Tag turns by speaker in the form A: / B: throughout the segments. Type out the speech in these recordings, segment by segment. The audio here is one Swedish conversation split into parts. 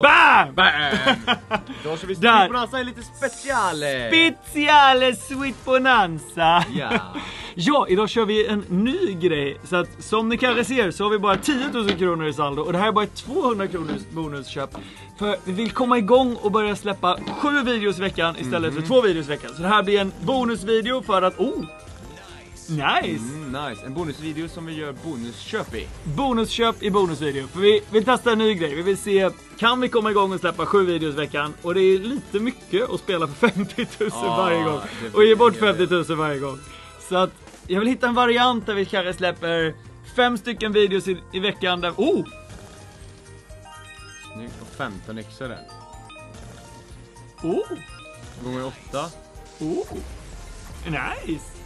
A: BAM!
B: Då kör vi. Street Bonanza lite speciale!
A: Speciale Sweet Bonanza!
B: Ja.
A: Ja, idag kör vi en ny grej. Så att som ni kanske ser så har vi bara 10 000 kronor i saldo och det här är bara ett 200 kronors bonusköp. För vi vill komma igång och börja släppa sju videos i veckan istället för två videos i veckan. Så det här blir en bonusvideo för att, oh! Nice!
B: Mm, nice, en bonusvideo som vi gör bonusköp i.
A: Bonusköp i bonusvideo. För vi vill testa en ny grej. Vi vill se, kan vi komma igång och släppa sju videos i veckan? Och det är lite mycket att spela för 50 000
B: Ja,
A: varje gång.
B: det
A: Och ge bort
B: blir det.
A: 50 000 varje gång. Så att jag vill hitta en variant där vi kanske släpper fem stycken videos i, i veckan där, oh!
B: Snyggt, och 15 extra där.
A: Oh!
B: Gånger 8.
A: Oh! Nice!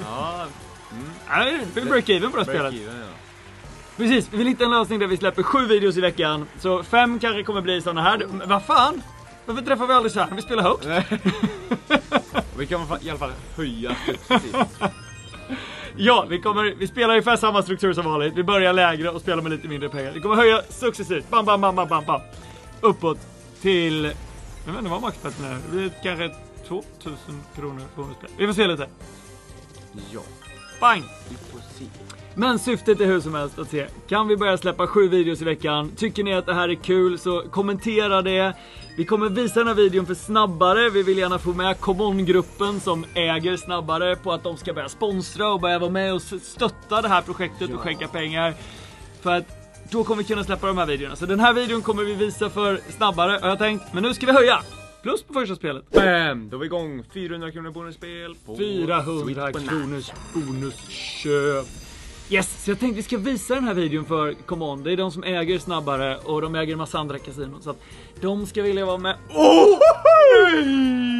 B: Ja,
A: Nej, vi break even på det spelet.
B: even, ja.
A: Precis, vi vill hitta en lösning där vi släpper sju videos i veckan. Så fem kanske kommer bli såna här. Men vad fan? Varför träffar vi aldrig så här när vi spelar högt?
B: Vi kan i alla fall höja.
A: Ja, vi, kommer, vi spelar ungefär samma struktur som vanligt. Vi börjar lägre och spelar med lite mindre pengar. Vi kommer höja successivt. Bam, bam, bam, bam, bam, bam. Uppåt till... Jag vet inte vad maxbetten är. Det blir kanske 2000 kronor bonusspel. Vi får se lite.
B: Ja,
A: Bang!
B: vi får se.
A: Men syftet är hur som helst att se, kan vi börja släppa sju videos i veckan? Tycker ni att det här är kul så kommentera det. Vi kommer visa den här videon för snabbare, vi vill gärna få med Common-gruppen som äger snabbare på att de ska börja sponsra och börja vara med och stötta det här projektet och
B: Ja.
A: skänka pengar. För att då kommer vi kunna släppa de här videorna. Så den här videon kommer vi visa för snabbare har jag tänkt, men nu ska vi höja! Plus på första spelet.
B: Bam! Då är vi igång. 400 kronor bonusspel på
A: 400
B: Sweet Banana.
A: kronors bonusköp. Yes, så jag tänkte vi ska visa den här videon för ComeOn. Det är de som äger snabbare och de äger en massa andra kasinon. Så att de ska vilja vara med. Oh!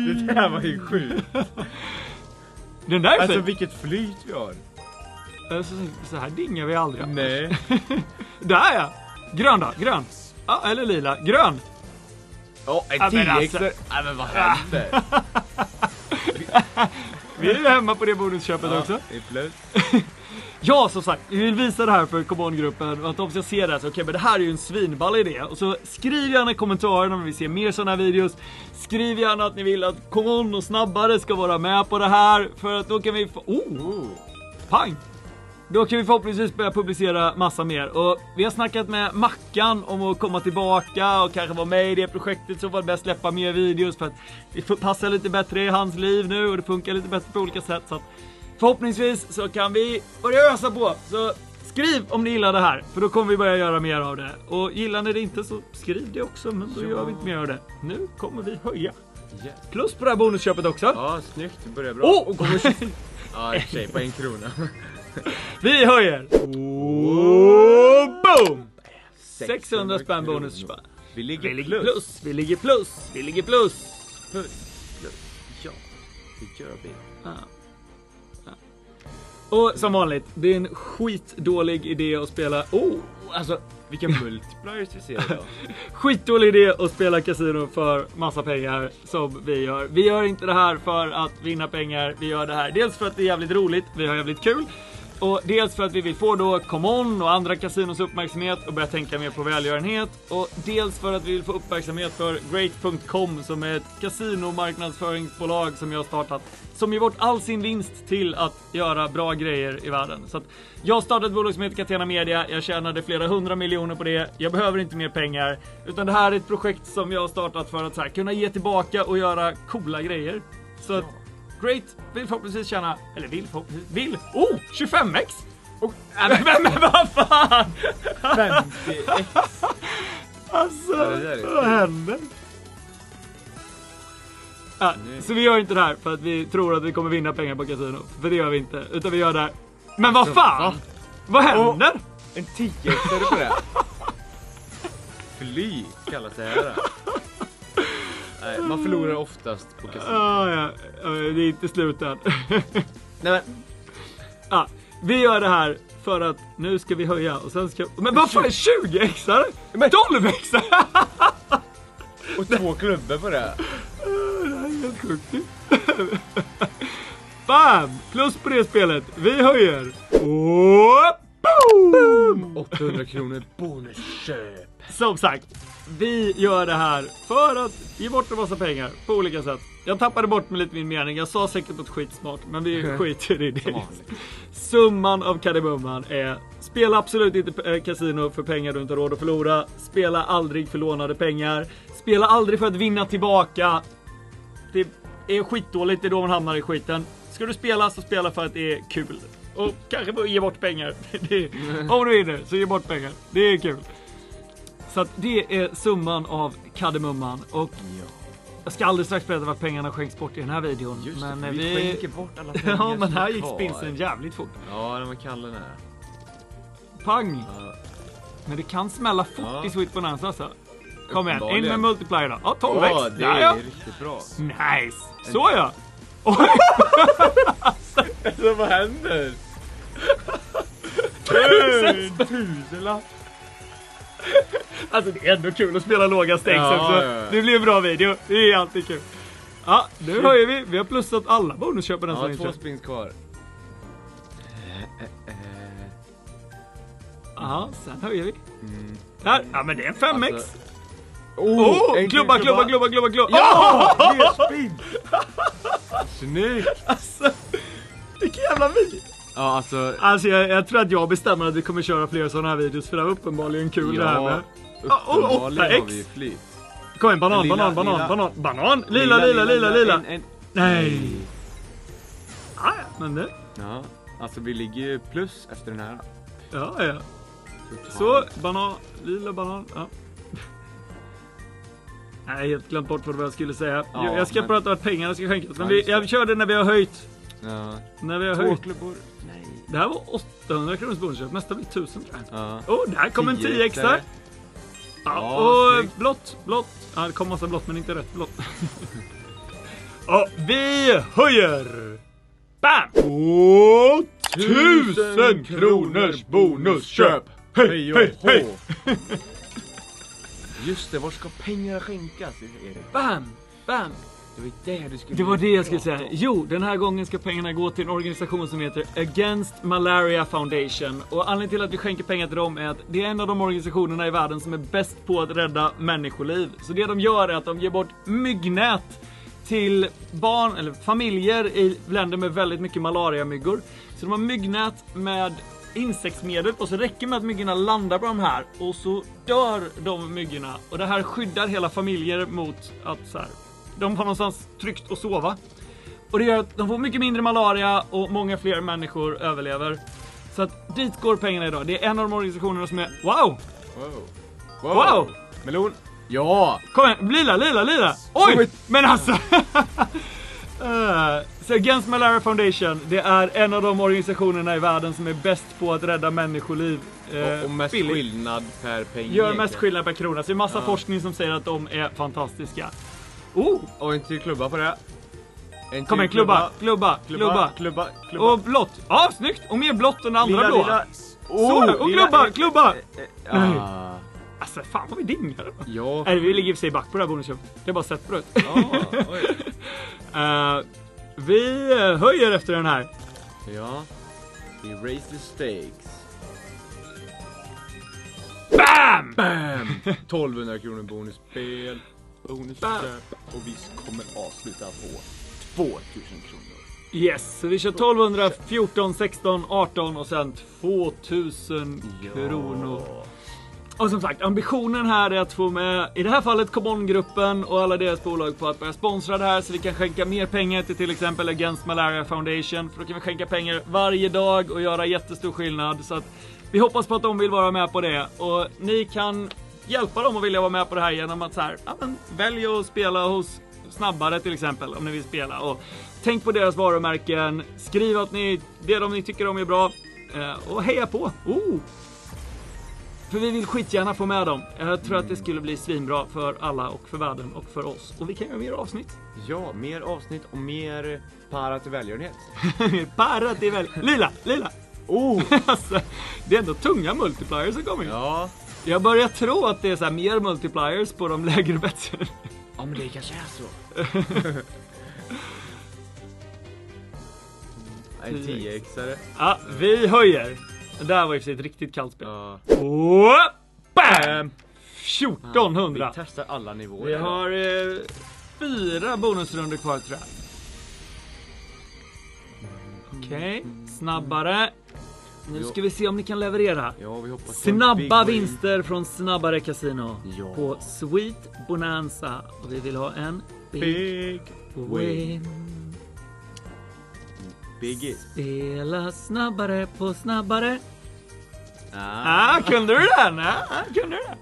B: Det där var ju sjukt.
A: Den där är
B: Alltså
A: fin.
B: vilket flyt vi har.
A: Alltså, så här dingar vi aldrig. annars.
B: Nej.
A: Där ja! Grön då, grön. Ja, eller lila. Grön!
B: Ja, en
A: Ja, men
B: 10
A: alltså.
B: Nej men vad händer?
A: Vi är ju hemma på det bonusköpet också.
B: det är plus.
A: Ja, som sagt, vi vill visa det här för ComeOn-gruppen och att de ska se det här. Så okej, men det här är ju en svinball idé. Och så skriv gärna i kommentarerna om ni vill se mer sådana här videos. Skriv gärna att ni vill att ComeOn och snabbare ska vara med på det här. För att då kan vi få... Oh!
B: Oh.
A: Pang! Då kan vi förhoppningsvis börja publicera massa mer. Och vi har snackat med Mackan om att komma tillbaka och kanske vara med i det projektet. Så var det bäst släppa mer videos för att det passar lite bättre i hans liv nu och det funkar lite bättre på olika sätt. Så att förhoppningsvis så kan vi börja ösa på. Så skriv om ni gillar det här, för då kommer vi börja göra mer av det. Och gillar ni det inte så skriv det också, men då
B: Ja.
A: gör vi inte mer av det. Nu kommer vi höja.
B: Yes.
A: Plus på det här bonusköpet också.
B: Ja, snyggt. Det börjar bra.
A: Oh!
B: Ja, i och för sig på en krona.
A: Vi höjer! Och boom! 600 spänn bonus.
B: Vi ligger,
A: Vi ligger
B: plus.
A: plus, vi ligger plus, vi ligger plus.
B: Plus. plus. Ja, det gör vi.
A: Och som vanligt, det är en skitdålig idé att spela... Oh! Alltså,
B: Vilka multipliers vi ser idag.
A: skitdålig idé att spela kasino för massa pengar som vi gör. Vi gör inte det här för att vinna pengar, vi gör det här dels för att det är jävligt roligt, vi har jävligt kul. Och dels för att vi vill få då ComeOn och andra kasinos uppmärksamhet och börja tänka mer på välgörenhet. Och dels för att vi vill få uppmärksamhet för Great.com som är ett kasinomarknadsföringsbolag som jag har startat. Som ger bort all sin vinst till att göra bra grejer i världen. Så att jag startade ett bolag som heter Catena Media, jag tjänade flera hundra miljoner på det. Jag behöver inte mer pengar. Utan det här är ett projekt som jag har startat för att så här, kunna ge tillbaka och göra coola grejer. Så att Great vill förhoppningsvis tjäna, eller vill förhoppningsvis, vill, oh! 25x! Och, nej, men, vad fan!
B: 50x.
A: Alltså, vad händer? Ja, så vi gör inte det här för att vi tror att vi kommer vinna pengar på kasino. För det gör vi inte. Utan vi gör det här. Men vad fan!
B: va?
A: Vad händer?
B: En 10x på det. Flyt kallas det här. Man förlorar oftast på kasino.
A: Ja, ja, det är inte slut än.
B: Nej
A: ja, vi gör det här för att nu ska vi höja och sen ska... Men vad fan, 20 exare? 12 exare?
B: och två klubbor på det.
A: Det här är helt sjukt. Bam! Plus på det spelet. Vi höjer. Och boom!
B: 800 kronor bonusköp.
A: Som sagt, vi gör det här för att ge bort en massa pengar på olika sätt. Jag tappade bort mig lite min mening. Jag sa säkert något skitsmart, men vi skiter i det. Summan av kardemumman är Spela absolut inte eh, kasino för pengar du inte har råd att förlora. Spela aldrig för lånade pengar. Spela aldrig för att vinna tillbaka. Det är skitdåligt, det är då man hamnar i skiten. Ska du spela så spela för att det är kul. Och kanske ge bort pengar. Är, om du vinner så ge bort pengar. Det är kul. Så att det är summan av kardemumman. Och
B: Ja.
A: jag ska alldeles strax berätta vart pengarna skänks bort i den här videon.
B: Just det,
A: men eh,
B: vi, skänker bort alla pengar
A: Ja men här
B: är
A: gick spinsen jävligt fort.
B: Ja, den var kall den här.
A: Pang!
B: Ja.
A: Men det kan smälla fort
B: Ja.
A: i Sweet Bonanza alltså. Kom igen, in med multiplier då. Ja, 12
B: Åh,
A: x
B: det är
A: ja.
B: riktigt bra.
A: Nice! Så ja! Oj!
B: Alltså vad händer?
A: Tusenlapp! Alltså det är ändå kul att spela låga stakes
B: Ja,
A: också.
B: ja, ja.
A: Det blir en bra video. Det är alltid kul. Ja, nu
B: Shit.
A: höjer vi. Vi har plussat alla bonusköpen så
B: Ja, två spins kvar.
A: Ja, sen höjer vi.
B: Mm.
A: Där! Ja men det är en 5x!
B: Alltså-
A: oh!
B: en
A: klubba, klubba, klubba, klubba, klubba!
B: Ja!
A: Ja!
B: Fler spin! Snyggt!
A: Alltså, vilken jävla video!
B: Ja, alltså.
A: Alltså jag, jag tror att jag bestämmer att vi kommer köra fler sådana här videos för det var uppenbarligen kul det här med.
B: Uppenbarligen
A: 8x.
B: har vi flyt.
A: Kom igen, banan,
B: lila,
A: banan, banan,
B: lila.
A: banan, banan! Lila, lila, lila, lila!
B: En, en.
A: Nej! Ah, ja, men det,
B: Ja, alltså vi ligger ju plus efter den här.
A: ja, ja. Så, banan, lila banan, ja. Nej, helt glömt bort vad jag skulle säga.
B: Ja,
A: jag, ska
B: men-
A: prata om att pengarna ska skänkas, men vi, jag kör det när vi har höjt.
B: Ja.
A: När vi har höjt.
B: klubbor. Nej.
A: Det här var 800 kronors bonusköp, nästa blir 1000 tror jag.
B: Ja.
A: Oh, där kom en 10 extra.
B: Ja,
A: och
B: snyggt.
A: blått, blått. Ja, det kom massa blått men inte rätt blått. ja, vi höjer! Bam! Och tusen kronors bonusköp! Hej,
B: Hej
A: hej,
B: och. Just det, var ska pengarna skänkas Erik?
A: Bam! Bam!
B: Det var det du skulle
A: Det var det jag skulle säga. Jo, den här gången ska pengarna gå till en organisation som heter Against Malaria Foundation. Och anledningen till att vi skänker pengar till dem är att det är en av de organisationerna i världen som är bäst på att rädda människoliv. Så det de gör är att de ger bort myggnät till barn eller familjer i länder med väldigt mycket malariamyggor. Så de har myggnät med insektsmedel och så räcker med att myggorna landar på de här och så dör de myggorna. Och det här skyddar hela familjer mot att så här, de har någonstans tryggt att sova. Och det gör att de får mycket mindre malaria och många fler människor överlever. Så att dit går pengarna idag. Det är en av de organisationerna som är wow!
B: Wow.
A: Wow!
B: Melon. Ja!
A: Kom igen, lila, lila, lila! Oj! Men alltså! Eh, Så Against Malaria Foundation, det är en av de organisationerna i världen som är bäst på att rädda människoliv. eh,
B: Och, och mest
A: billigt.
B: skillnad per peng.
A: Gör mest skillnad per krona. Så det är massa
B: Ja.
A: forskning som säger att de är fantastiska. Oh!
B: Och en till klubba på det. En
A: Kom igen, klubba, klubba, klubba.
B: klubba, klubba.
A: Och blått. Ja, snyggt! Och mer blått än det andra
B: lila,
A: blå.
B: lila.
A: Så, och
B: lila-
A: klubba, klubba! Nej.
B: Ah.
A: Alltså fan vad vi dingar.
B: Ja.
A: Nej, vi ligger i och för sig back på det här bonusköpet. Det har bara sett bra ut.
B: Ja.
A: Eh, vi eh, höjer efter den här.
B: Ja. We raise the stakes.
A: BAM!
B: Bam! 1200 kronor bonusspel. Bonusköp. Och vi kommer avsluta på 2000 kronor.
A: Yes, så vi kör 1200, 14, 16, 18 och sen 2000 kronor. Och som sagt, ambitionen här är att få med, i det här fallet Common-gruppen och alla deras bolag på att börja sponsra det här så vi kan skänka mer pengar till till exempel Against Malaria Foundation. För då kan vi skänka pengar varje dag och göra jättestor skillnad. Så att vi hoppas på att de vill vara med på det. Och ni kan hjälpa dem att vilja vara med på det här genom att så här, ja, men, välja att spela hos Snabbare till exempel om ni vill spela. Och tänk på deras varumärken, skriv att ni, det de ni tycker om är bra. Eh, och heja på! Oh! För vi vill skitgärna få med dem. Jag tror att det skulle bli svinbra för alla och för världen och för oss. Och vi kan göra mer avsnitt.
B: Ja, mer avsnitt och mer para till välgörenhet.
A: Bara det är väl... Lila! Lila!
B: Oh!
A: alltså, det är ändå tunga multipliers som kommer.
B: Ja.
A: Jag börjar tro att det är så här mer multipliers på de lägre betsen.
B: Ja men det kanske är så. En 10-exare.
A: ja, vi höjer. Det där var ju ett riktigt kallt spel.
B: Ja.
A: Och... BAM! 1400.
B: Vi testar alla nivåer.
A: Vi har eh, fyra bonusrunder kvar tror jag. Okej, snabbare. Nu ska vi se om ni kan leverera.
B: Ja, vi
A: Snabba vinster från Snabbare Casino
B: Ja.
A: på Sweet Bonanza. Och vi vill ha en big,
B: Big
A: win.
B: Biggie.
A: Spela snabbare på snabbare.
B: Ah.
A: Ah, kunde du den? Ah, kunde du den?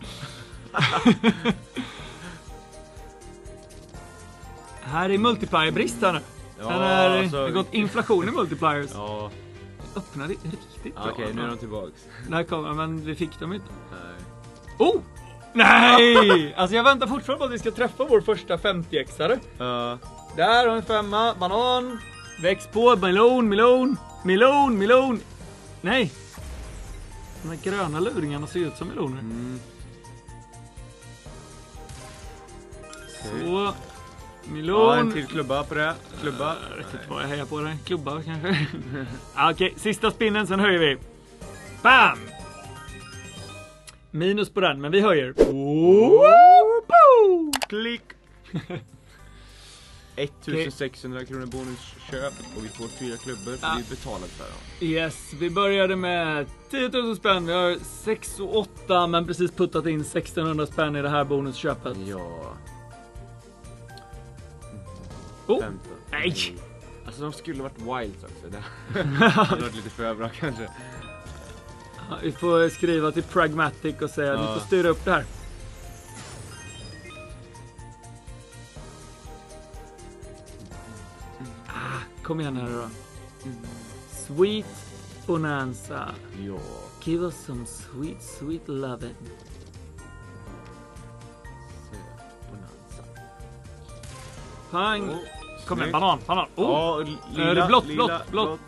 A: här är multiplier-brist här nu.
B: Ja, alltså-
A: det har gått inflation i multipliers.
B: Ja,
A: Öppnade riktigt bra.
B: okej nu är de tillbaks.
A: Där kommer men vi fick dem inte.
B: Nej.
A: Oh! Nej! Alltså jag väntar fortfarande på att vi ska träffa vår första 50-exare.
B: Ja.
A: Där har vi en femma, banan. Väx på, melon, melon, melon, melon. Nej! De här gröna luringarna ser ut som meloner.
B: Mm.
A: Så.
B: Ja,
A: Melon.
B: en till klubba på det. Klubba.
A: Jag vet inte vad jag hejar på det. Klubba kanske? Ah, Okej, sista spinnen, sen höjer vi. Bam! Minus på den, men vi höjer.
B: Klick! 1600 kronor bonusköp och vi får fyra klubbor för
A: Ja.
B: vi betalar för dem.
A: Yes, vi började med 10 000 spänn. Vi har 6 och 8, men precis puttat in 1600 spänn i det här bonusköpet.
B: Ja.
A: Oh,
B: 15.
A: nej.
B: Alltså de skulle varit wilds också. Det hade varit lite för bra kanske.
A: Ja, vi får skriva till Pragmatic och säga att ni
B: Ja.
A: får styra upp det här. Ah, kom igen här då. Sweet Bonanza.
B: Ja.
A: Give us some sweet, sweet loving. Pang!
B: Oh,
A: Kom igen, banan, banan. Oh.
B: Ja,
A: Är
B: lila,
A: det blått, blått, blått?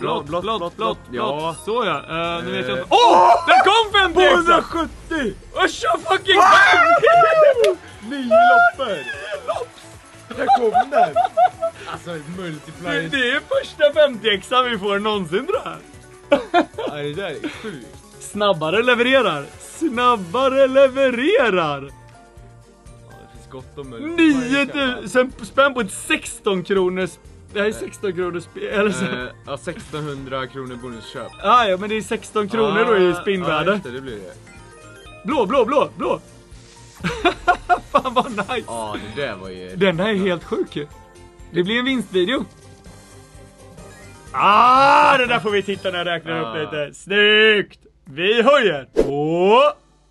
A: Blått, blått, blått, blått,
B: Ja.
A: Så ja. Uh, nu vet jag
B: Eh.
A: inte. Åh! Oh, där kom 50 extra!
B: 270!
A: Usha fucking bang!
B: Nio loppor! Där kom den! Alltså multiplier.
A: det är första 50 extra vi får någonsin tror jag.
B: Ja, det där är sjukt.
A: Snabbare levererar. Snabbare levererar.
B: Gott om multiplier.
A: 9000 spänn på ett 16 kronors... Det här är 16 kronors spel. Eller så.
B: Eh, Ja, 1600 kronor bonusköp.
A: Ah, ja, men det är 16 kronor då i
B: Ah,
A: spinnvärde.
B: Just det, blir det.
A: Blå, blå, blå, blå. Fan vad nice.
B: Ja, det där var ju...
A: Den där är helt sjuk ju. Det blir en vinstvideo. Ah, det där får vi titta när jag räknar upp
B: Ah.
A: lite. Snyggt! Vi höjer på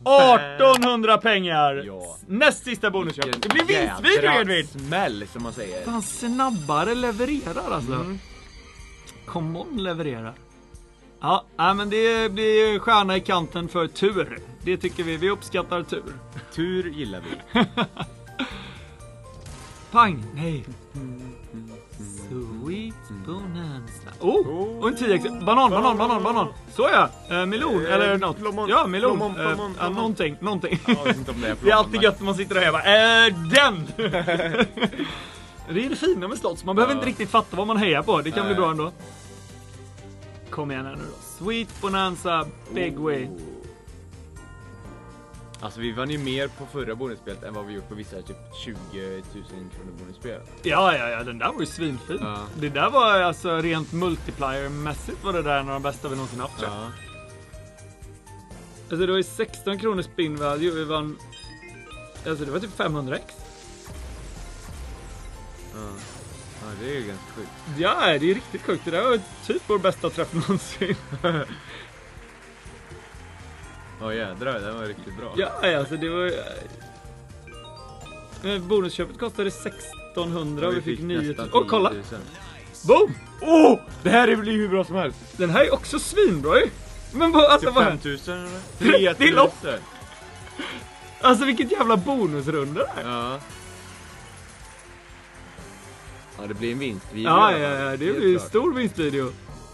A: 1800 pengar.
B: Ja.
A: Näst sista bonusköp.
B: Vilken
A: Det blir vinstvideo Edvin!
B: smäll som man säger.
A: Fan snabbare levererar alltså.
B: Mm.
A: Come on levererar. Ja, nej, men det blir stjärna i kanten för tur. Det tycker vi. Vi uppskattar tur.
B: Tur gillar vi.
A: Pang! Nej. Bonanza. Oh! Och en 10 Banan, banan, banan, banan. Så ja. Eh, melon
B: Eh,
A: eller något. Ja, melon.
B: Plommon,
A: Eh, någonting, någonting.
B: Ja, jag det är
A: Det är alltid gött när man sitter där och bara eh, den! det är det fina med slots. Man behöver
B: Ja.
A: inte riktigt fatta vad man hejar på. Det kan bli bra ändå. Kom igen här nu då. Sweet Bonanza Big Way.
B: Alltså vi vann ju mer på förra bonusspelet än vad vi gjort på vissa typ 20 000 kronor bonusspel.
A: Ja, ja, ja, den där var ju svinfin.
B: Ja.
A: Det där var alltså rent multiplier-mässigt var det där en av de bästa vi någonsin haft.
B: Ja.
A: Alltså det var ju 16 kronor spin value, vi vann... Alltså det var typ 500x.
B: Ja. ja, det är ju ganska sjukt.
A: Ja, det är riktigt sjukt. Det där var typ vår bästa träff någonsin.
B: Ja jädrar, det var riktigt bra.
A: Ja, alltså det var... Bonusköpet kostade 1600 och vi fick 9000.
B: nästan
A: Åh, kolla!
B: 10 000.
A: Boom!
B: Oh! Det här blir hur bra som helst.
A: Den här är också svinbra ju! Men vad, alltså, vad,
B: 5000 eller?
A: Det är
B: 3000.
A: lopp. alltså vilket jävla bonusrunda det här.
B: Ja. Ja det blir en vinst. Vi
A: Ja, ja, ja, det blir
B: klart.
A: stor vinstvideo.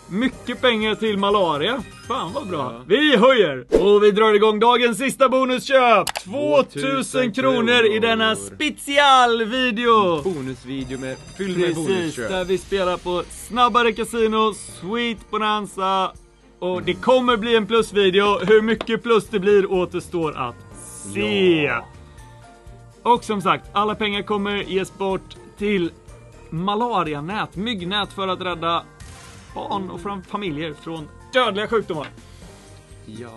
A: Mycket pengar till malaria. Fan vad bra.
B: Ja.
A: Vi höjer! Och vi drar igång dagens sista bonusköp! 2000 kronor i denna specialvideo!
B: Bonusvideo med fylld med
A: Precis,
B: bonusköp.
A: där vi spelar på snabbare casino, sweet bonanza och det kommer bli en plusvideo. Hur mycket plus det blir återstår att se!
B: Ja.
A: Och som sagt, alla pengar kommer ges bort till malarianät, myggnät för att rädda barn och fram familjer från dödliga sjukdomar.
B: Ja.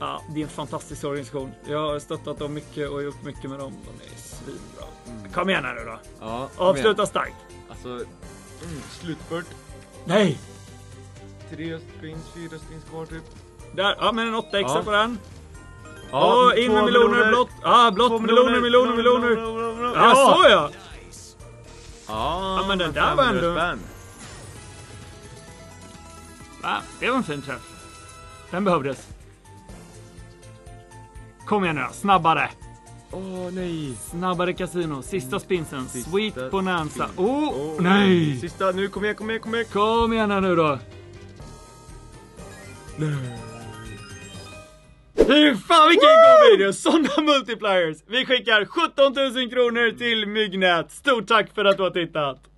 A: Ja, det är en fantastisk organisation. Jag har stöttat dem mycket och gjort mycket med dem. De är svinbra. Kom igen här nu då.
B: Ja, igen.
A: Avsluta starkt.
B: Alltså, mm, slutspurt.
A: Nej!
B: Tre spins, fyra spins kvar typ.
A: Där, ja men en 8 extra
B: Ja.
A: på den.
B: Ja,
A: och in med meloner, blått. Ja, blått, meloner, meloner, meloner.
B: meloner.
A: Ja, så ja!
B: Ja,
A: Ja, men den där var
B: 500
A: ändå-
B: spänn.
A: Va? Det var en fin träff. Den behövdes. Kom igen nu då, snabbare.
B: Åh nej.
A: Snabbare kasino, sista spinsen.
B: Sista
A: Sweet Bonanza.
B: spin.
A: Oh,
B: Åh,
A: nej!
B: Sista, nu kom igen, kom igen, kom igen.
A: Kom igen här nu då. Fy fan vilken god video! Sådana multipliers! Vi skickar 17 000 kronor till Myggnät. Stort tack för att du har tittat!